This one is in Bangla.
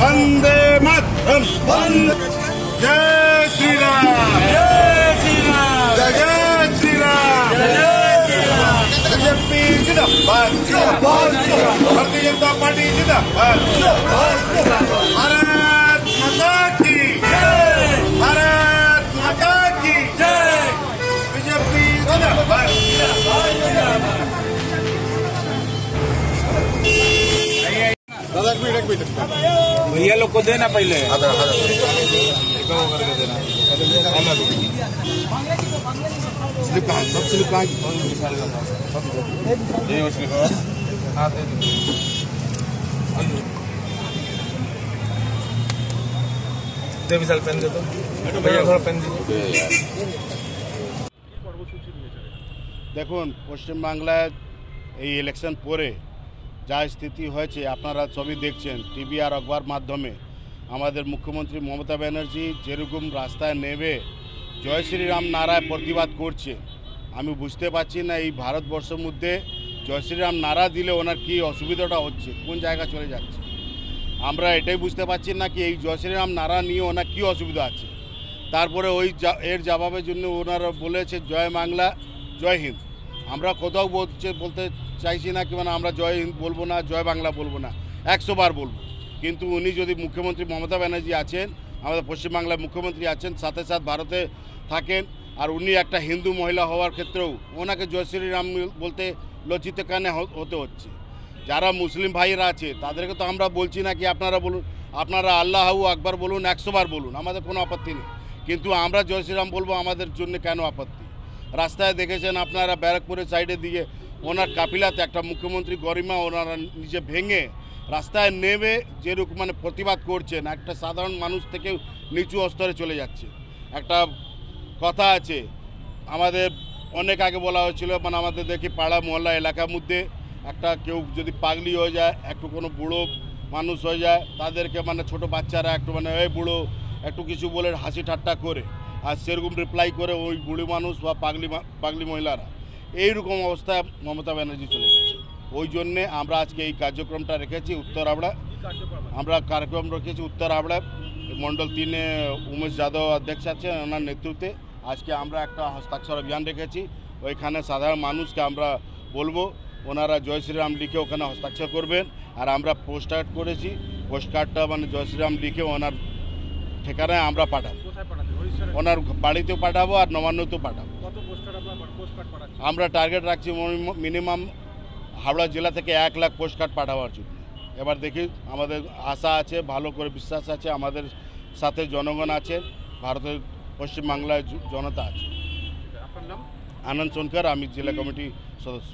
वंदे मातरम। जय श्री राम जय श्री राम जय श्री राम बीजेपी जिंदाबाद भारतीय जनता पार्टी जिंदाबाद। भारत माता की भारत माता की। बीजेपी जिंदाबाद दादा, एक मिनट एक मिनट। भैया लोग को देना पहले आधा आधा स्लिप कहाँ सब स्लिप कहाँ हाँ दे दो दे विशाल पेन दे दो भैया थोड़ा पेन दीजिए দেখুন পশ্চিমবাংলায় এই ইলেকশন পরে যা স্থিতি হয়েছে, আপনারা সবই দেখছেন টিভি আর অখবার মাধ্যমে। আমাদের মুখ্যমন্ত্রী মমতা ব্যানার্জি যেরকম রাস্তায় নেমে জয় শ্রীরাম নারায় প্রতিবাদ করছে। আমি বুঝতে পারছি না এই ভারতবর্ষের মধ্যে জয় শ্রীরাম নারা দিলে ওনার কী অসুবিধাটা হচ্ছে, কোন জায়গা চলে যাচ্ছে? আমরা এটাই বুঝতে পারছি না কি এই জয় শ্রীরাম নারা নিয়ে ওনার কী অসুবিধা আছে? তারপরে ওই এর জবাবের জন্য ওনারা বলেছে, জয় বাংলা, জয় হিন্দ। আমরা কোথাও বলছে বলতে চাইছি না কি মানে আমরা জয় হিন্দ বলব না, জয় বাংলা বলব না, একশো বার বলব। কিন্তু উনি যদি মুখ্যমন্ত্রী মমতা ব্যানার্জি আছেন, আমাদের পশ্চিমবাংলার মুখ্যমন্ত্রী আছেন, সাথে সাথে ভারতে থাকেন, আর উনি একটা হিন্দু মহিলা হওয়ার ক্ষেত্রেও ওনাকে জয় শ্রীরাম বলতে লজ্জিত কেন হতে হচ্ছে? যারা মুসলিম ভাইয়েরা আছে, তাদেরকে তো আমরা বলছি না কি আপনারা বলুন, আপনারা আল্লাহ আকবার বলুন, একশো বার বলুন, আমাদের কোনো আপত্তি নেই। কিন্তু আমরা জয় শ্রীরাম বলব আমাদের জন্য কেন আপত্তি? রাস্তায় দেখেছেন আপনারা ব্যারাকপুরের সাইডে দিয়ে ওনার কাপিলাতে একটা মুখ্যমন্ত্রী গরিমা ওনারা নিজে ভেঙে রাস্তায় নেমে যেরকম মানে প্রতিবাদ করছেন, একটা সাধারণ মানুষ থেকে নিচু স্তরে চলে যাচ্ছে। একটা কথা আছে, আমাদের অনেক আগে বলা হয়েছিল মানে আমাদের দেখি পাড়া মহল্লা এলাকার মধ্যে একটা কেউ যদি পাগলি হয়ে যায়, একটু কোনো বুড়ো মানুষ হয়ে যায়, তাদেরকে মানে ছোট বাচ্চারা একটু মানে ওই বুড়ো, একটু কিছু বলে হাসি ঠাট্টা করে। আর সেরকম রিপ্লাই করে ওই বুড়ি মানুষ বা পাগলি পাগলি মহিলারা। এইরকম অবস্থায় মমতা ব্যানার্জি চলে গেছে। ওই জন্যে আমরা আজকে এই কার্যক্রমটা রেখেছি উত্তর আবড়া আমরা কার্যক্রম রেখেছি উত্তর আবড়া মণ্ডল তিনে উমেশ যাদব অধ্যক্ষ আছেন ওনার নেতৃত্বে। আজকে আমরা একটা হস্তাক্ষর অভিযান রেখেছি। ওইখানে সাধারণ মানুষকে আমরা বলব ওনারা জয় শ্রীরাম লিখে ওখানে হস্তাক্ষর করবেন। আর আমরা পোস্ট কার্ড করেছি। পোস্ট কার্ডটা মানে জয় শ্রীরাম লিখে ওনার ঠিকানায় আমরা পাঠাবো। ওনার বাড়িতেও পাঠাবো আর নবান্নতেও পাঠাবো। আমরা টার্গেট রাখছি মিনিমাম হাওড়া জেলা থেকে এক লাখ পোস্ট কার্ড পাঠাবার জন্য। এবার দেখি আমাদের আশা আছে ভালো করে বিশ্বাস আছে আমাদের সাথে জনগণ আছে ভারতের পশ্চিমবাংলায় জনতা আছে। আনন্দ সোনকার আমি জেলা কমিটি সদস্য।